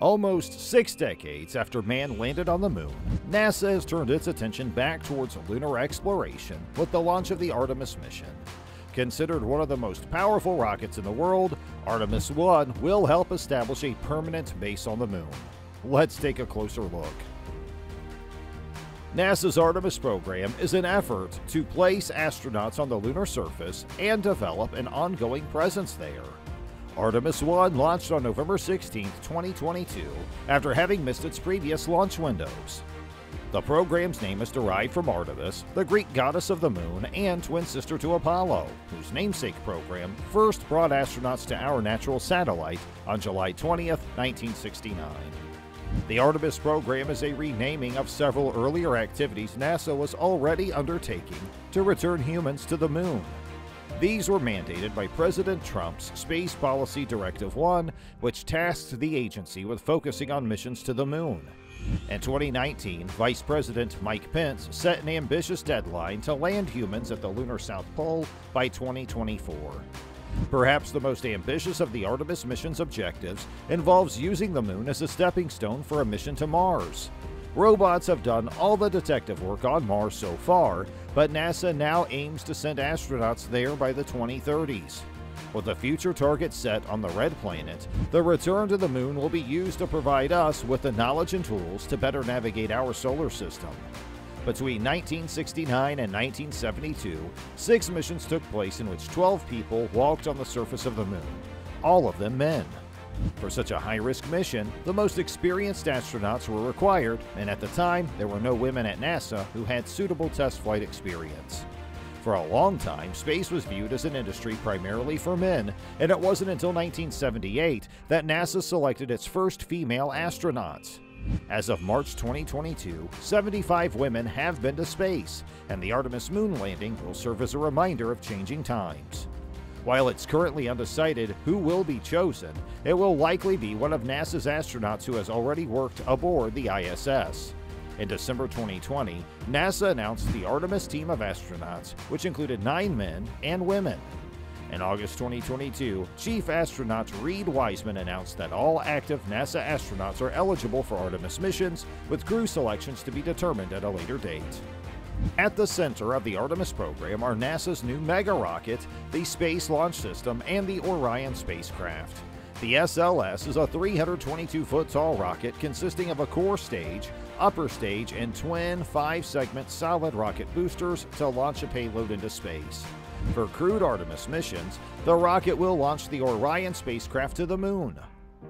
Almost six decades after man landed on the moon, NASA has turned its attention back towards lunar exploration with the launch of the Artemis mission. Considered one of the most powerful rockets in the world, Artemis 1 will help establish a permanent base on the moon. Let's take a closer look. NASA's Artemis program is an effort to place astronauts on the lunar surface and develop an ongoing presence there. Artemis 1 launched on November 16, 2022, after having missed its previous launch windows. The program's name is derived from Artemis, the Greek goddess of the moon and twin sister to Apollo, whose namesake program first brought astronauts to our natural satellite on July 20, 1969. The Artemis program is a renaming of several earlier activities NASA was already undertaking to return humans to the moon. These were mandated by President Trump's Space Policy Directive 1, which tasked the agency with focusing on missions to the moon. In 2019, Vice President Mike Pence set an ambitious deadline to land humans at the lunar South Pole by 2024. Perhaps the most ambitious of the Artemis mission's objectives involves using the moon as a stepping stone for a mission to Mars. Robots have done all the detective work on Mars so far, but NASA now aims to send astronauts there by the 2030s. With a future target set on the red planet, the return to the moon will be used to provide us with the knowledge and tools to better navigate our solar system. Between 1969 and 1972, six missions took place in which 12 people walked on the surface of the moon, all of them men. For such a high risk mission, the most experienced astronauts were required, and at the time, there were no women at NASA who had suitable test flight experience. For a long time, space was viewed as an industry primarily for men, and it wasn't until 1978 that NASA selected its first female astronauts. As of March 2022, 75 women have been to space, and the Artemis moon landing will serve as a reminder of changing times. While it's currently undecided who will be chosen, it will likely be one of NASA's astronauts who has already worked aboard the ISS. In December 2020, NASA announced the Artemis team of astronauts, which included nine men and women. In August 2022, Chief Astronaut Reid Wiseman announced that all active NASA astronauts are eligible for Artemis missions, with crew selections to be determined at a later date. At the center of the Artemis program are NASA's new mega rocket, the Space Launch System, and the Orion spacecraft. The SLS is a 322 foot tall rocket consisting of a core stage, upper stage, and twin five segment solid rocket boosters to launch a payload into space. For crewed Artemis missions, the rocket will launch the Orion spacecraft to the moon.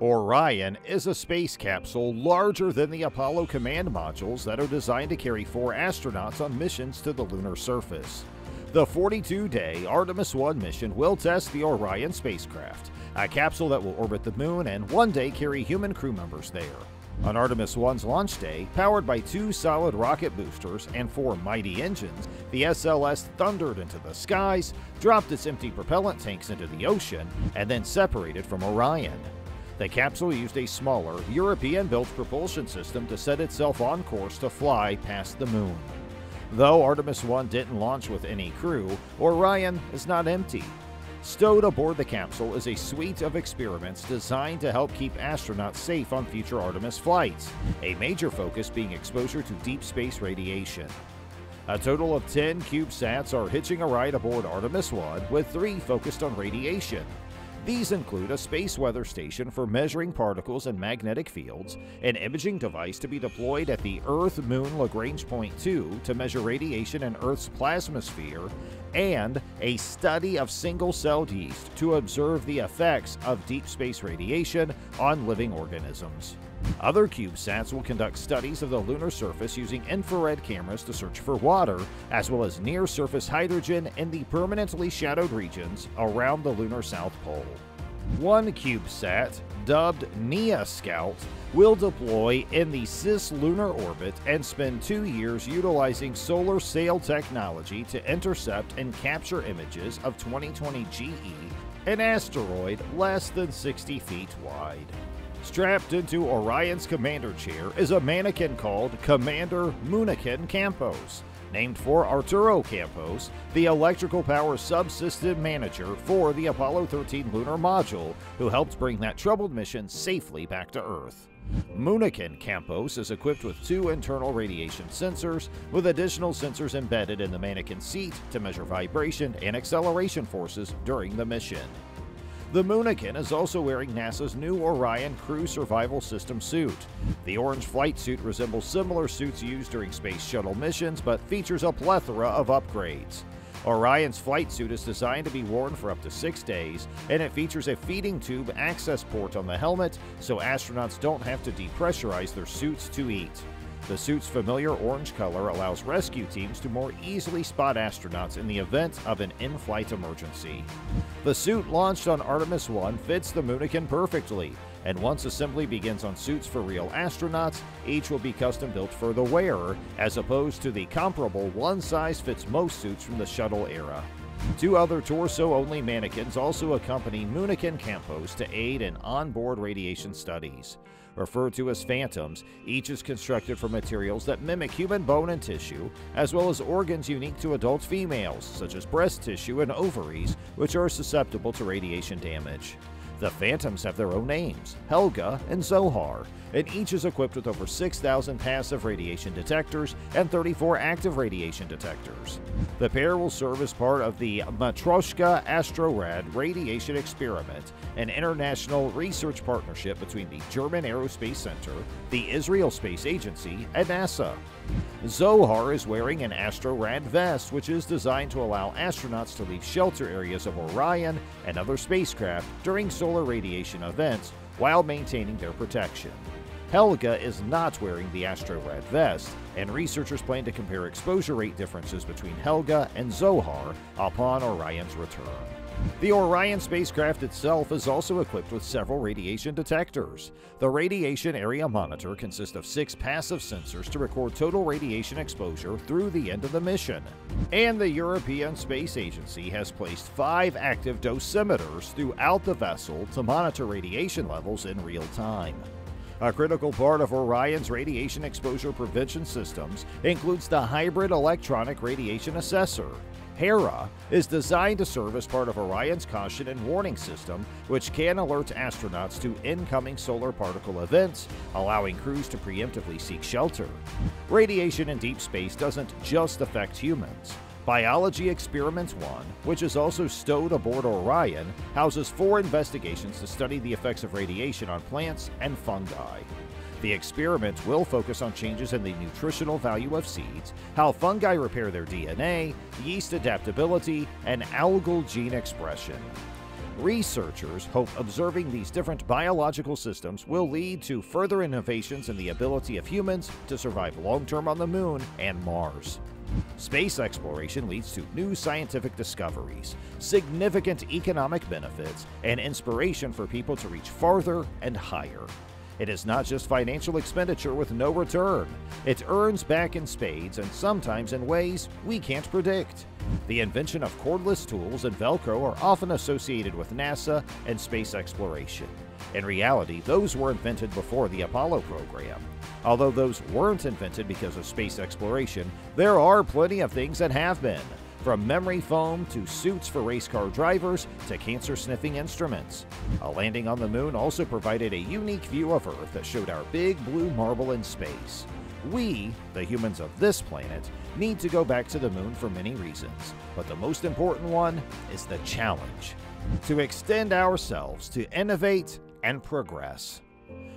Orion is a space capsule larger than the Apollo command modules that are designed to carry four astronauts on missions to the lunar surface. The 42 day Artemis 1 mission will test the Orion spacecraft, a capsule that will orbit the moon and one day carry human crew members there. On Artemis 1's launch day, powered by two solid rocket boosters and four mighty engines, the SLS thundered into the skies, dropped its empty propellant tanks into the ocean, and then separated from Orion. The capsule used a smaller, European built propulsion system to set itself on course to fly past the moon. Though Artemis 1 didn't launch with any crew, Orion is not empty. Stowed aboard the capsule is a suite of experiments designed to help keep astronauts safe on future Artemis flights, a major focus being exposure to deep space radiation. A total of 10 CubeSats are hitching a ride aboard Artemis 1, with three focused on radiation, these include a space weather station for measuring particles and magnetic fields, an imaging device to be deployed at the Earth Moon Lagrange Point 2 to measure radiation in Earth's plasmasphere, and a study of single celled yeast to observe the effects of deep space radiation on living organisms. Other CubeSats will conduct studies of the lunar surface using infrared cameras to search for water, as well as near surface hydrogen in the permanently shadowed regions around the lunar South Pole. One CubeSat, dubbed NEA Scout, will deploy in the cislunar orbit and spend two years utilizing solar sail technology to intercept and capture images of 2020 GE, an asteroid less than 60 feet wide. Strapped into Orion's commander chair is a mannequin called Commander Moonikin Campos. named for Arturo Campos, the electrical power subsystem manager for the Apollo 13 lunar module, who helped bring that troubled mission safely back to Earth. Moonikin Campos is equipped with two internal radiation sensors, with additional sensors embedded in the mannequin seat to measure vibration and acceleration forces during the mission. The Moonikin is also wearing NASA's new Orion Crew Survival System suit. The orange flight suit resembles similar suits used during space shuttle missions, but features a plethora of upgrades. Orion's flight suit is designed to be worn for up to six days, and it features a feeding tube access port on the helmet so astronauts don't have to depressurize their suits to eat. The suit's familiar orange color allows rescue teams to more easily spot astronauts in the event of an in flight emergency. The suit launched on Artemis 1 fits the Moonikin perfectly, and once assembly begins on suits for real astronauts, each will be custom built for the wearer, as opposed to the comparable one size fits most suits from the shuttle era. Two other torso only mannequins also accompany Moonikin Campos to aid in onboard radiation studies referred to as phantoms. Each is constructed from materials that mimic human bone and tissue, as well as organs unique to adult females, such as breast tissue and ovaries, which are susceptible to radiation damage. The Phantoms have their own names, Helga and Zohar, and each is equipped with over 6,000 passive radiation detectors and 34 active radiation detectors. The pair will serve as part of the Matryoshka Astrorad Radiation Experiment, an international research partnership between the German Aerospace Center, the Israel Space Agency, and NASA. Zohar is wearing an Astrorad vest, which is designed to allow astronauts to leave shelter areas of Orion and other spacecraft during solar radiation events while maintaining their protection. Helga is not wearing the Astrorad vest, and researchers plan to compare exposure rate differences between Helga and Zohar upon Orion's return. The Orion spacecraft itself is also equipped with several radiation detectors. The Radiation Area Monitor consists of six passive sensors to record total radiation exposure through the end of the mission. And the European Space Agency has placed five active dosimeters throughout the vessel to monitor radiation levels in real time. A critical part of Orion's radiation exposure prevention systems includes the Hybrid Electronic Radiation Assessor. HERA is designed to serve as part of Orion's caution and warning system, which can alert astronauts to incoming solar particle events, allowing crews to preemptively seek shelter. Radiation in deep space doesn't just affect humans. Biology Experiments 1, which is also stowed aboard Orion, houses four investigations to study the effects of radiation on plants and fungi. The experiments will focus on changes in the nutritional value of seeds, how fungi repair their DNA, yeast adaptability, and algal gene expression. Researchers hope observing these different biological systems will lead to further innovations in the ability of humans to survive long term on the Moon and Mars. Space exploration leads to new scientific discoveries, significant economic benefits, and inspiration for people to reach farther and higher. It is not just financial expenditure with no return. It earns back in spades and sometimes in ways we can't predict. The invention of cordless tools and Velcro are often associated with NASA and space exploration. In reality, those were invented before the Apollo program. Although those weren't invented because of space exploration, there are plenty of things that have been. From memory foam to suits for race car drivers to cancer sniffing instruments. A landing on the moon also provided a unique view of Earth that showed our big blue marble in space. We, the humans of this planet, need to go back to the moon for many reasons, but the most important one is the challenge to extend ourselves to innovate and progress.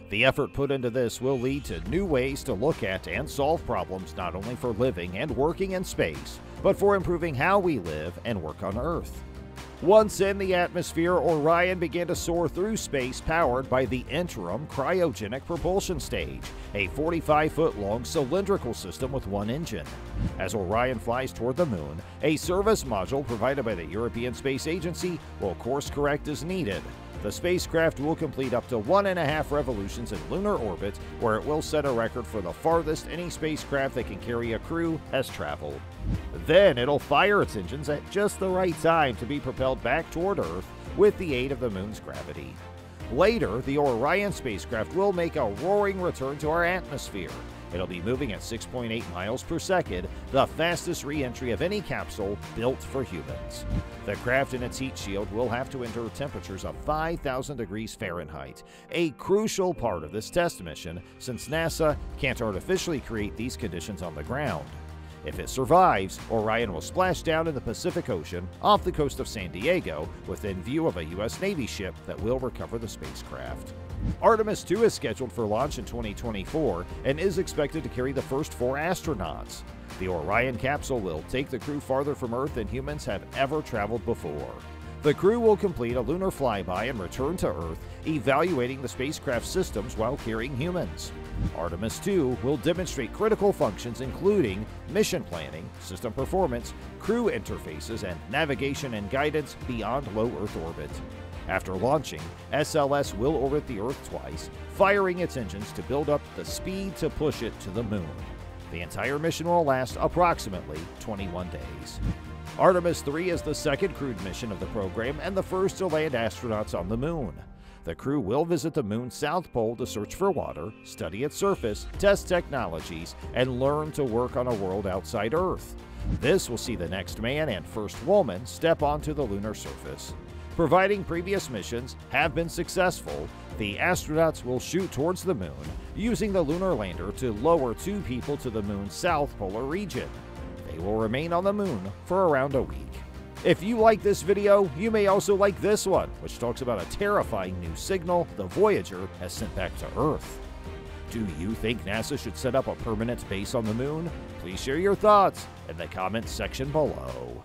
The effort put into this will lead to new ways to look at and solve problems not only for living and working in space, but for improving how we live and work on Earth. Once in the atmosphere, Orion began to soar through space powered by the interim cryogenic propulsion stage, a 45 foot long cylindrical system with one engine. As Orion flies toward the moon, a service module provided by the European Space Agency will course correct as needed, the spacecraft will complete up to one and a half revolutions in lunar orbit, where it will set a record for the farthest any spacecraft that can carry a crew has traveled. Then it'll fire its engines at just the right time to be propelled back toward Earth with the aid of the moon's gravity. Later, the Orion spacecraft will make a roaring return to our atmosphere, It'll be moving at 6.8 miles per second, the fastest re entry of any capsule built for humans. The craft and its heat shield will have to endure temperatures of 5,000 degrees Fahrenheit, a crucial part of this test mission since NASA can't artificially create these conditions on the ground. If it survives, Orion will splash down in the Pacific Ocean off the coast of San Diego within view of a U.S. Navy ship that will recover the spacecraft. Artemis 2 is scheduled for launch in 2024 and is expected to carry the first four astronauts. The Orion capsule will take the crew farther from Earth than humans have ever traveled before. The crew will complete a lunar flyby and return to Earth, evaluating the spacecraft systems while carrying humans. Artemis 2 will demonstrate critical functions including mission planning, system performance, crew interfaces, and navigation and guidance beyond low Earth orbit. After launching, SLS will orbit the Earth twice, firing its engines to build up the speed to push it to the moon. The entire mission will last approximately 21 days. Artemis 3 is the second crewed mission of the program and the first to land astronauts on the moon. The crew will visit the moon's south pole to search for water, study its surface, test technologies, and learn to work on a world outside Earth. This will see the next man and first woman step onto the lunar surface. Providing previous missions have been successful, the astronauts will shoot towards the moon using the lunar lander to lower two people to the moon's south polar region. They will remain on the moon for around a week. If you like this video, you may also like this one, which talks about a terrifying new signal the Voyager has sent back to Earth. Do you think NASA should set up a permanent base on the moon? Please share your thoughts in the comments section below.